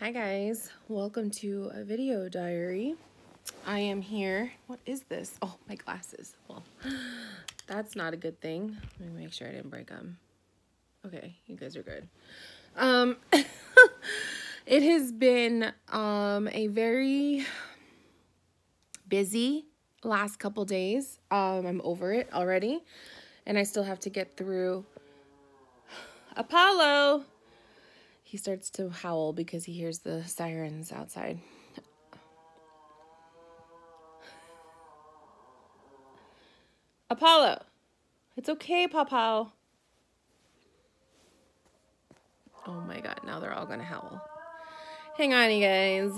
Hi guys, welcome to a video diary. I am here. What is this? Oh, my glasses. Well, that's not a good thing. Let me make sure I didn't break them. Okay, you guys are good. Um, it has been um a very busy last couple days. Um, I'm over it already, and I still have to get through Apollo he starts to howl because he hears the sirens outside. Apollo, it's okay, Papa. Oh my god, now they're all gonna howl. Hang on, you guys.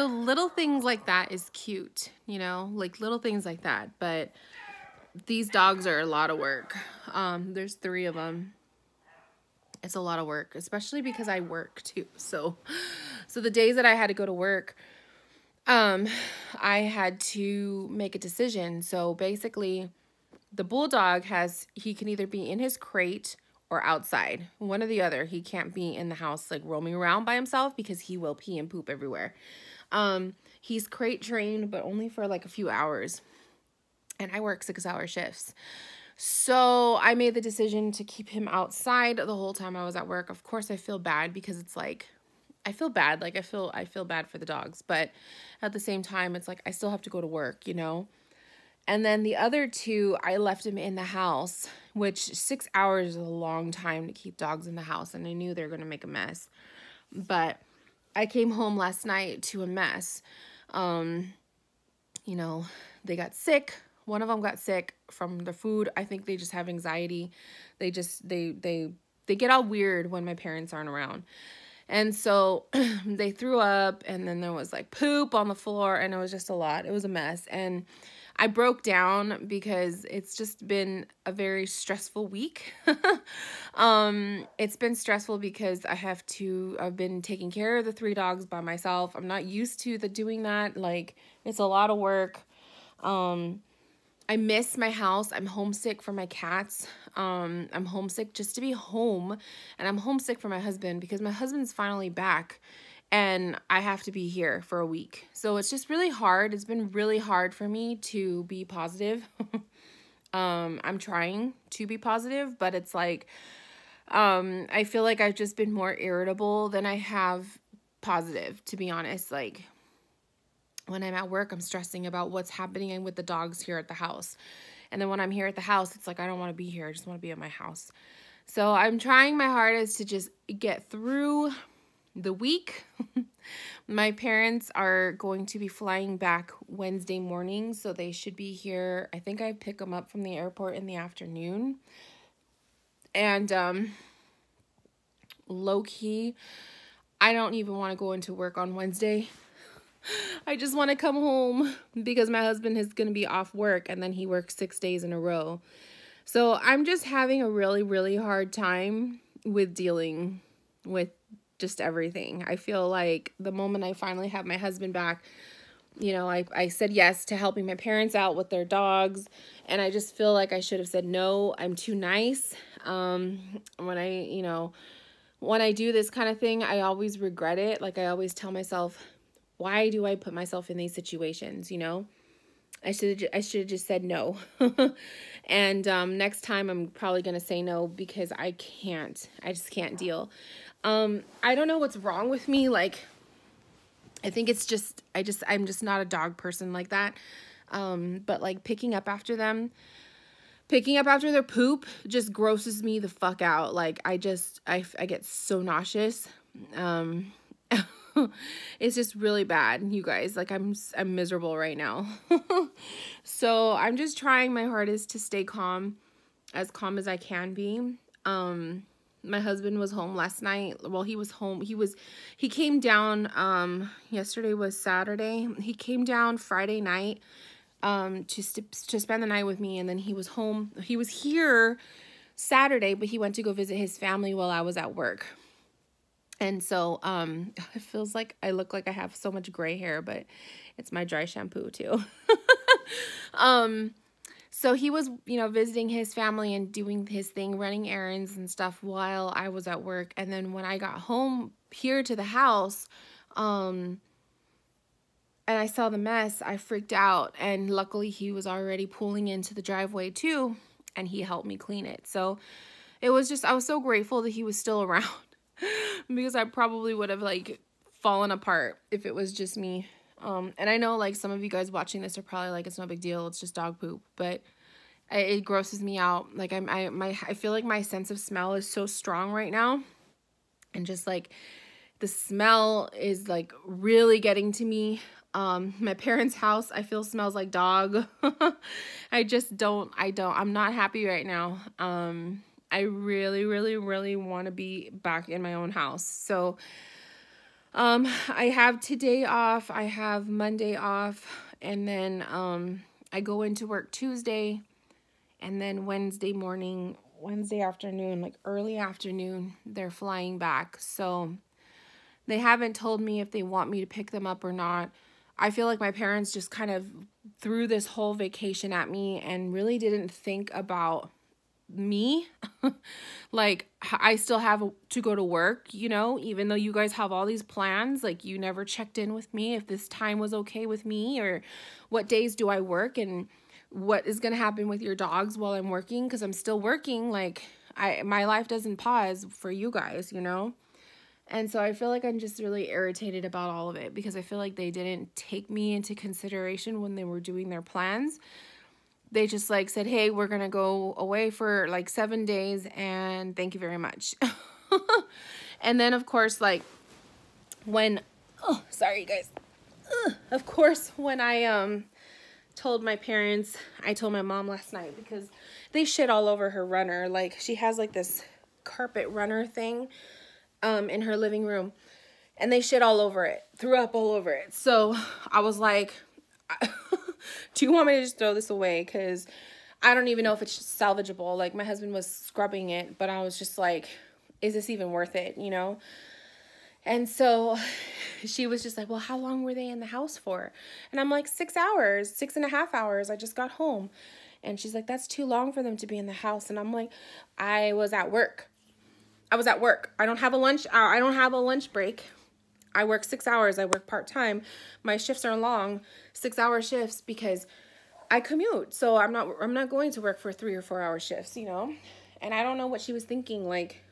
So little things like that is cute, you know, like little things like that. But these dogs are a lot of work. Um, there's three of them. It's a lot of work, especially because I work too. So, so the days that I had to go to work, um, I had to make a decision. So basically, the bulldog has he can either be in his crate or outside, one or the other. He can't be in the house like roaming around by himself because he will pee and poop everywhere. Um, he's crate trained, but only for like a few hours. And I work six hour shifts. So I made the decision to keep him outside the whole time I was at work. Of course, I feel bad because it's like, I feel bad. Like I feel, I feel bad for the dogs, but at the same time, it's like I still have to go to work, you know? And then the other two, I left him in the house, which six hours is a long time to keep dogs in the house. And I knew they were going to make a mess. But I came home last night to a mess. Um, you know, they got sick. One of them got sick from the food. I think they just have anxiety. They just they they they get all weird when my parents aren't around. And so they threw up and then there was like poop on the floor and it was just a lot. It was a mess. And I broke down because it's just been a very stressful week. um, it's been stressful because I have to, I've been taking care of the three dogs by myself. I'm not used to the doing that. Like, it's a lot of work. Um, I miss my house. I'm homesick for my cats. Um, I'm homesick just to be home. And I'm homesick for my husband because my husband's finally back and I have to be here for a week. So it's just really hard. It's been really hard for me to be positive. um, I'm trying to be positive, but it's like um, I feel like I've just been more irritable than I have positive, to be honest. Like when I'm at work, I'm stressing about what's happening with the dogs here at the house. And then when I'm here at the house, it's like I don't want to be here. I just want to be at my house. So I'm trying my hardest to just get through the week. My parents are going to be flying back Wednesday morning, so they should be here. I think I pick them up from the airport in the afternoon. And um low key, I don't even want to go into work on Wednesday. I just want to come home because my husband is going to be off work and then he works 6 days in a row. So I'm just having a really really hard time with dealing with just everything. I feel like the moment I finally have my husband back, you know, I, I said yes to helping my parents out with their dogs. And I just feel like I should have said no. I'm too nice. Um, when I, you know, when I do this kind of thing, I always regret it. Like I always tell myself, why do I put myself in these situations, you know? I should I should have just said no. and um, next time I'm probably going to say no because I can't. I just can't deal. Um, I don't know what's wrong with me. Like, I think it's just, I just, I'm just not a dog person like that. Um, but like picking up after them, picking up after their poop just grosses me the fuck out. Like, I just, I, I get so nauseous. Um, it's just really bad, you guys. Like, I'm, I'm miserable right now. so I'm just trying my hardest to stay calm, as calm as I can be. Um, my husband was home last night. Well, he was home. He was he came down um yesterday was Saturday. He came down Friday night um to to spend the night with me and then he was home. He was here Saturday, but he went to go visit his family while I was at work. And so um it feels like I look like I have so much gray hair, but it's my dry shampoo too. um so he was, you know, visiting his family and doing his thing, running errands and stuff while I was at work. And then when I got home here to the house, um, and I saw the mess, I freaked out. And luckily, he was already pulling into the driveway too, and he helped me clean it. So it was just, I was so grateful that he was still around because I probably would have like fallen apart if it was just me um, and I know like some of you guys watching this are probably like, it's no big deal. It's just dog poop, but it grosses me out. Like I'm, I, my, I feel like my sense of smell is so strong right now. And just like the smell is like really getting to me. Um, my parents' house, I feel smells like dog. I just don't, I don't, I'm not happy right now. Um, I really, really, really want to be back in my own house. So, um, I have today off, I have Monday off, and then um, I go into work Tuesday, and then Wednesday morning, Wednesday afternoon, like early afternoon, they're flying back. So they haven't told me if they want me to pick them up or not. I feel like my parents just kind of threw this whole vacation at me and really didn't think about me like i still have to go to work you know even though you guys have all these plans like you never checked in with me if this time was okay with me or what days do i work and what is going to happen with your dogs while i'm working because i'm still working like i my life doesn't pause for you guys you know? And so i feel like i'm just really irritated about all of it because i feel like they didn't take me into consideration when they were doing their plans they just like said, hey, we're going to go away for like seven days and thank you very much. and then, of course, like when, oh, sorry, guys. Ugh. Of course, when I um told my parents, I told my mom last night because they shit all over her runner. Like she has like this carpet runner thing um in her living room and they shit all over it, threw up all over it. So I was like, do you want me to just throw this away? Because I don't even know if it's salvageable. Like, my husband was scrubbing it, but I was just like, is this even worth it, you know? And so she was just like, well, how long were they in the house for? And I'm like, six hours, six and a half hours. I just got home. And she's like, that's too long for them to be in the house. And I'm like, I was at work. I was at work. I don't have a lunch. Uh, I don't have a lunch break. I work six hours. I work part time. My shifts are long, six hour shifts because I commute. So I'm not I'm not going to work for three or four hour shifts, you know. And I don't know what she was thinking. Like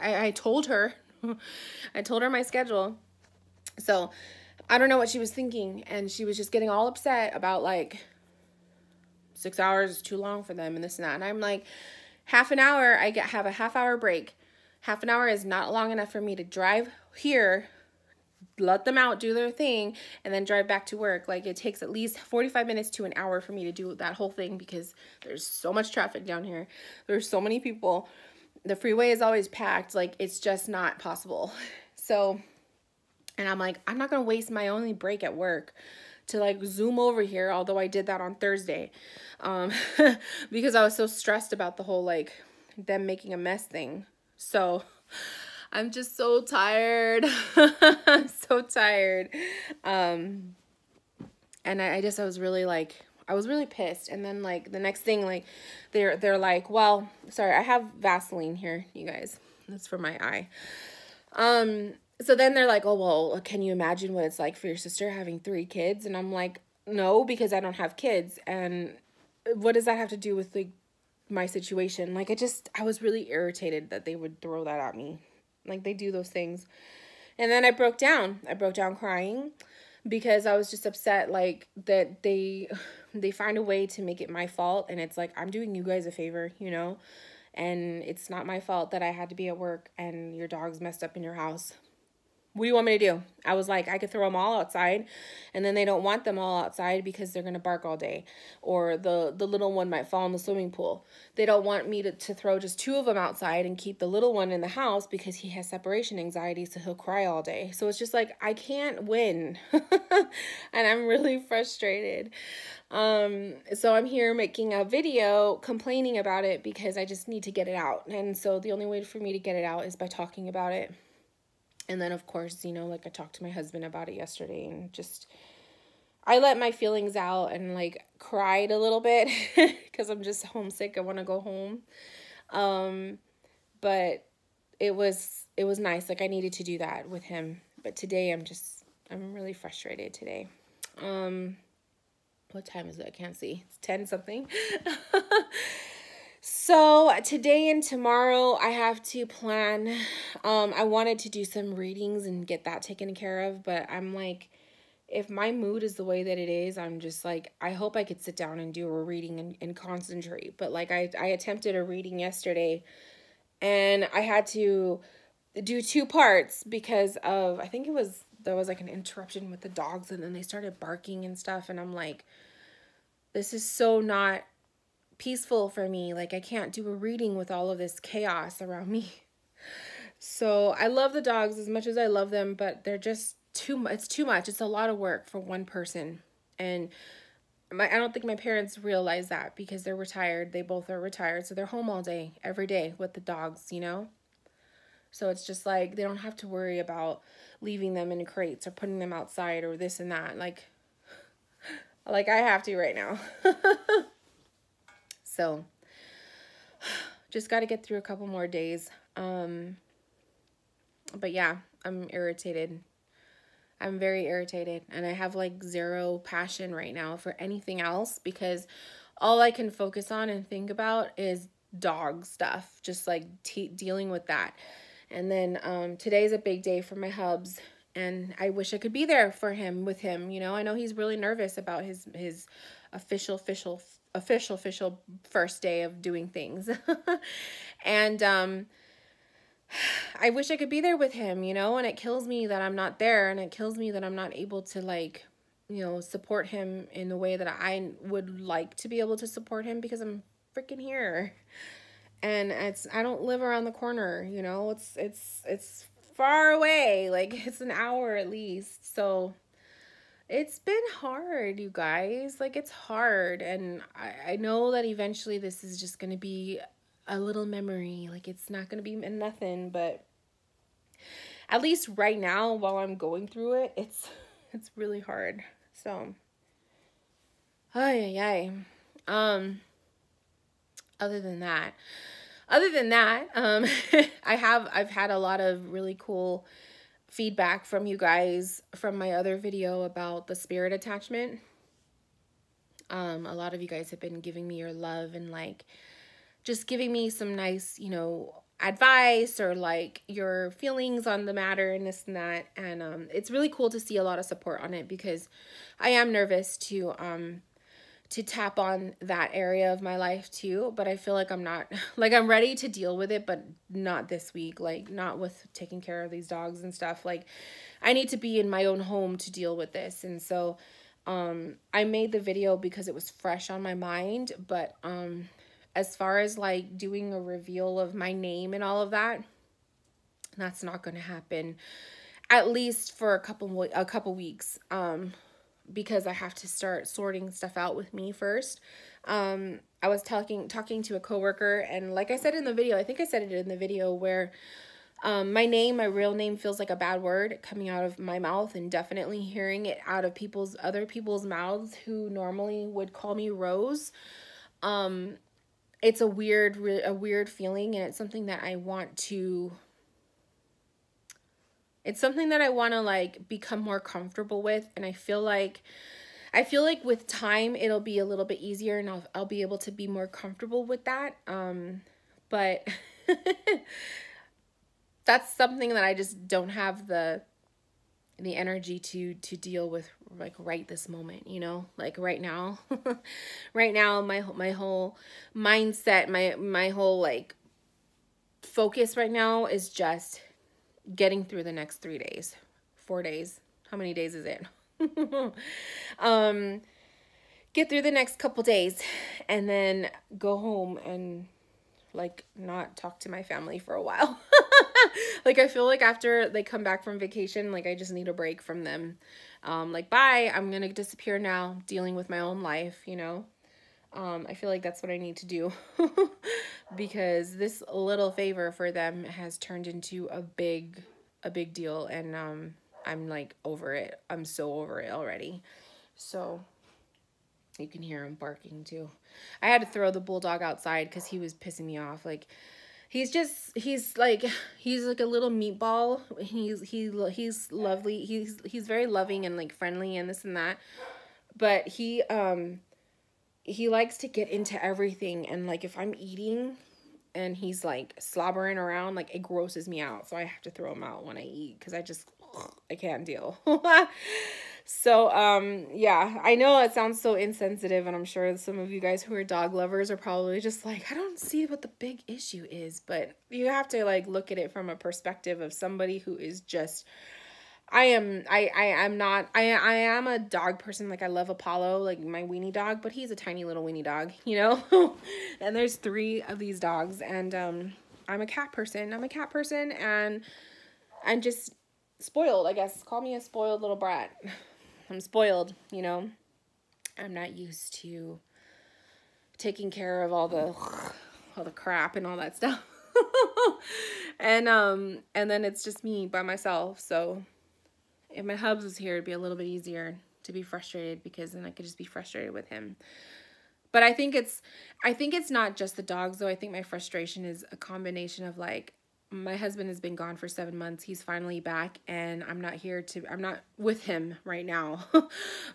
I, I told her, I told her my schedule. So I don't know what she was thinking, and she was just getting all upset about like six hours is too long for them and this and that. And I'm like, half an hour. I get have a half hour break. Half an hour is not long enough for me to drive here let them out, do their thing, and then drive back to work. Like it takes at least 45 minutes to an hour for me to do that whole thing because there's so much traffic down here. There's so many people. The freeway is always packed. Like it's just not possible. So, and I'm like, I'm not going to waste my only break at work to like zoom over here, although I did that on Thursday um, because I was so stressed about the whole like them making a mess thing. So, I'm just so tired. so tired. Um and I, I just I was really like I was really pissed. And then like the next thing like they're they're like, well, sorry, I have Vaseline here, you guys. That's for my eye. Um so then they're like, "Oh, well, can you imagine what it's like for your sister having three kids?" And I'm like, "No, because I don't have kids." And what does that have to do with like my situation? Like I just I was really irritated that they would throw that at me. Like they do those things. And then I broke down. I broke down crying because I was just upset like that they they find a way to make it my fault and it's like I'm doing you guys a favor, you know? And it's not my fault that I had to be at work and your dog's messed up in your house. What do you want me to do? I was like, I could throw them all outside and then they don't want them all outside because they're to bark all day or the, the little one might fall in the swimming pool. They don't want me to, to throw just two of them outside and keep the little one in the house because he has separation anxiety. So he'll cry all day. So it's just like, I can't win and I'm really frustrated. Um, so I'm here making a video complaining about it because I just need to get it out. And so the only way for me to get it out is by talking about it and then, of course, you know, like I talked to my husband about it yesterday and just, I let my feelings out and like cried a little bit because I'm just homesick. I want to go home. Um, but it was, it was nice. Like I needed to do that with him. But today I'm just, I'm really frustrated today. Um, what time is it? I can't see. It's 10 something. So today and tomorrow I have to plan. Um, I wanted to do some readings and get that taken care of, but I'm like, if my mood is the way that it is, I'm just like, I hope I could sit down and do a reading and, and concentrate. But like I, I attempted a reading yesterday and I had to do two parts because of, I think it was, there was like an interruption with the dogs and then they started barking and stuff. And I'm like, this is so not peaceful for me. Like I can't do a reading with all of this chaos around me. So I love the dogs as much as I love them, but they're just too much. It's too much. It's a lot of work for one person. And my, I don't think my parents realize that because they're retired. They both are retired. So they're home all day, every day with the dogs, you know? So it's just like they don't have to worry about leaving them in crates or putting them outside or this and that. Like, like I have to right now. So just got to get through a couple more days. Um, but yeah, I'm irritated. I'm very irritated and I have like zero passion right now for anything else because all I can focus on and think about is dog stuff, just like dealing with that. And then um, today's a big day for my hubs and I wish I could be there for him with him. You know, I know he's really nervous about his his official official official official first day of doing things. And um i wish i could be there with him you know and it kills me that i'm not there and it kills me that i'm not able to like you know support him in the way that i would like to be able to support him because i'm freaking here. And it's i don't live around the corner you know it's it's it's far away like it's an hour at least. So it's been hard, you guys. Like, it's hard. And I, I know that eventually this is just going to be a little memory. Like, it's not going to be nothing. But at least right now, while I'm going through it, it's it's really hard. So, ay, ay. Um, other than that, other than that, um, I have, I've had a lot of really cool feedback from you guys from my other video about the spirit attachment. Um, a lot of you guys have been giving me your love and like just giving me some nice, you know, advice or like your feelings on the matter and this and that. And um, it's really cool to see a lot of support on it because I am nervous to um, to tap on that area of my life too but i feel like i'm not like i'm ready to deal with it but not this week like not with taking care of these dogs and stuff. Like i need to be in my own home to deal with this. And so um i made the video because it was fresh on my mind but um as far as like doing a reveal of my name and all of that that's not going to happen at least for a couple a couple weeks. Um because I have to start sorting stuff out with me first. Um, I was talking talking to a coworker, and like I said in the video, I think I said it in the video where um, my name, my real name, feels like a bad word coming out of my mouth, and definitely hearing it out of people's other people's mouths who normally would call me Rose. Um, it's a weird, a weird feeling, and it's something that I want to it's something that I want to like become more comfortable with and I feel like I feel like with time it'll be a little bit easier and I'll I'll be able to be more comfortable with that. Um but that's something that I just don't have the the energy to to deal with like right this moment you know like right now right now my my whole mindset my my whole like focus right now is just getting through the next three days. four days. How many days is it? um, get through the next couple days and then go home and like not talk to my family for a while. like I feel like after they come back from vacation, like I just need a break from them. Um, like bye, I'm gonna disappear now, dealing with my own life, you know. Um, I feel like that's what I need to do because this little favor for them has turned into a big, a big deal, and um, I'm like over it. I'm so over it already. So you can hear him barking too. I had to throw the bulldog outside because he was pissing me off. Like he's just he's like he's like a little meatball. He's he he's lovely. He's he's very loving and like friendly and this and that. But he um he likes to get into everything and like if I'm eating and he's like slobbering around like it grosses me out so i have to throw him out when i eat because i just i can't deal. So um yeah i know it sounds so insensitive and i'm sure some of you guys who are dog lovers are probably just like i don't see what the big issue is but you have to like look at it from a perspective of somebody who is just I am I I am not I I am a dog person like I love Apollo like my weenie dog but he's a tiny little weenie dog you know? And there's three of these dogs and um I'm a cat person I'm a cat person and I'm just spoiled I guess. Call me a spoiled little brat. I'm spoiled you know? I'm not used to taking care of all the all the crap and all that stuff. And um and then it's just me by myself so if my hubs was here, it'd be a little bit easier to be frustrated because then I could just be frustrated with him. But I think it's I think it's not just the dogs though. I think my frustration is a combination of like my husband has been gone for 7 months. He's finally back and I'm not here to I'm not with him right now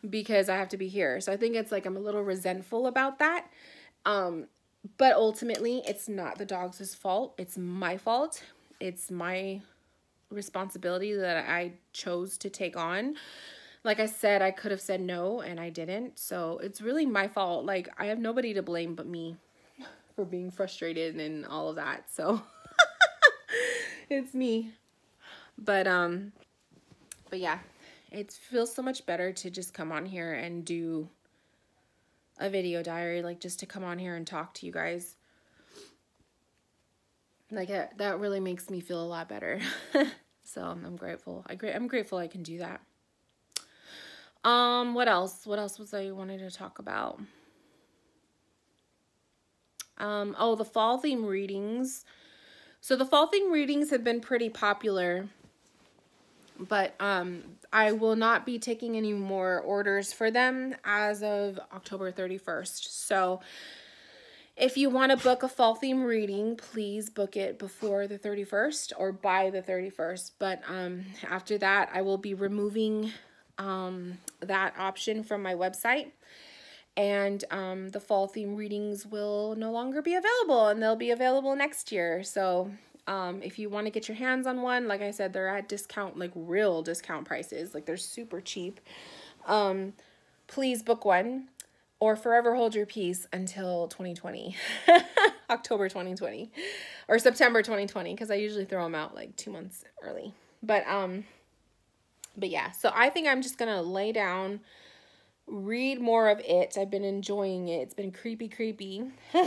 because I have to be here. So I think it's like I'm a little resentful about that. Um but ultimately it's not the dog's fault. It's my fault. It's my responsibility that I chose to take on. Like I said, I could have said no and I didn't. So it's really my fault. Like I have nobody to blame but me for being frustrated and all of that. So it's me. But um but yeah, it feels so much better to just come on here and do a video diary like just to come on here and talk to you guys like it, that really makes me feel a lot better. so I'm grateful. I I'm grateful I can do that. Um, what else? What else was I wanted to talk about? Um, oh, the fall theme readings. So the fall theme readings have been pretty popular, but um, I will not be taking any more orders for them as of October 31st. So if you want to book a fall theme reading, please book it before the 31st or by the 31st. But um, after that, I will be removing um, that option from my website. And um, the fall theme readings will no longer be available and they'll be available next year. So um, if you want to get your hands on one, like I said, they're at discount, like real discount prices. Like they're super cheap. Um, please book one or forever hold your peace until 2020 october 2020 or september 2020 because i usually throw them out like two months early. But um but yeah so i think i'm just gonna lay down read more of it. I've been enjoying it. It's been creepy creepy.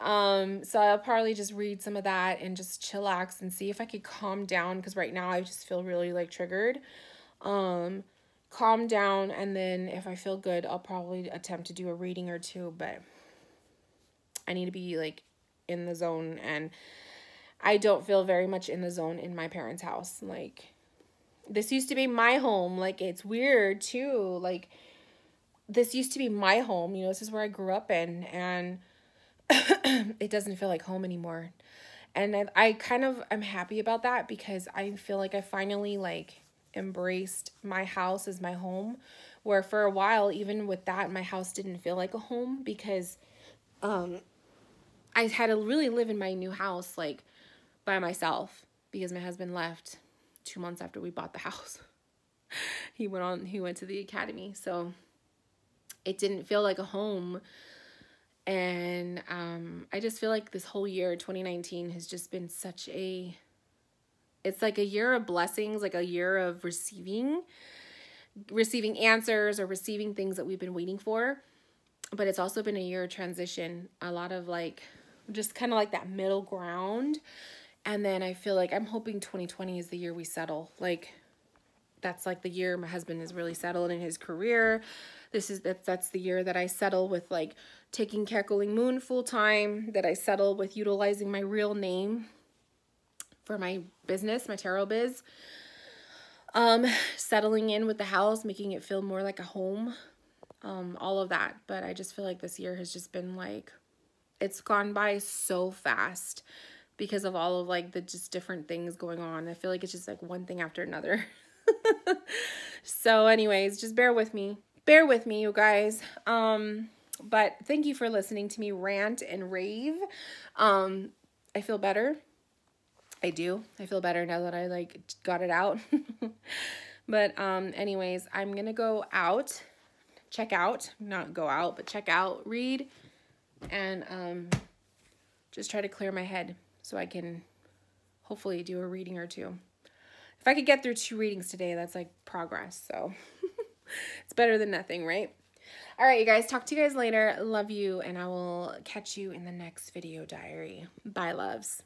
Um so i'll probably just read some of that and just chillax and see if i could calm down because right now i just feel really like triggered. Um calm down and then if I feel good, I'll probably attempt to do a reading or two, but I need to be like in the zone and I don't feel very much in the zone in my parents' house. Like this used to be my home. Like it's weird too. Like this used to be my home. You know, this is where I grew up in and it doesn't feel like home anymore. And I, I kind of am happy about that because I feel like I finally like embraced my house as my home where for a while even with that my house didn't feel like a home because um I had to really live in my new house like by myself because my husband left 2 months after we bought the house. he went on he went to the academy. So it didn't feel like a home and um I just feel like this whole year 2019 has just been such a it's like a year of blessings, like a year of receiving, receiving answers or receiving things that we've been waiting for. But it's also been a year of transition, a lot of like, just kind of like that middle ground. And then I feel like I'm hoping 2020 is the year we settle. Like, that's like the year my husband is really settled in his career. This is that that's the year that I settle with like taking Cackling Moon full time, that I settle with utilizing my real name for my business, my tarot biz. Um, settling in with the house, making it feel more like a home. Um, all of that. But I just feel like this year has just been like it's gone by so fast because of all of like the just different things going on. I feel like it's just like one thing after another. so anyways, just bear with me. Bear with me, you guys. Um, but thank you for listening to me rant and rave. Um, I feel better. I do. I feel better now that I like got it out. but um anyways, I'm going to go out, check out, not go out, but check out, read and um just try to clear my head so I can hopefully do a reading or two. If I could get through two readings today, that's like progress. So it's better than nothing, right? All right, you guys, talk to you guys later. Love you, and I will catch you in the next video diary. Bye, loves.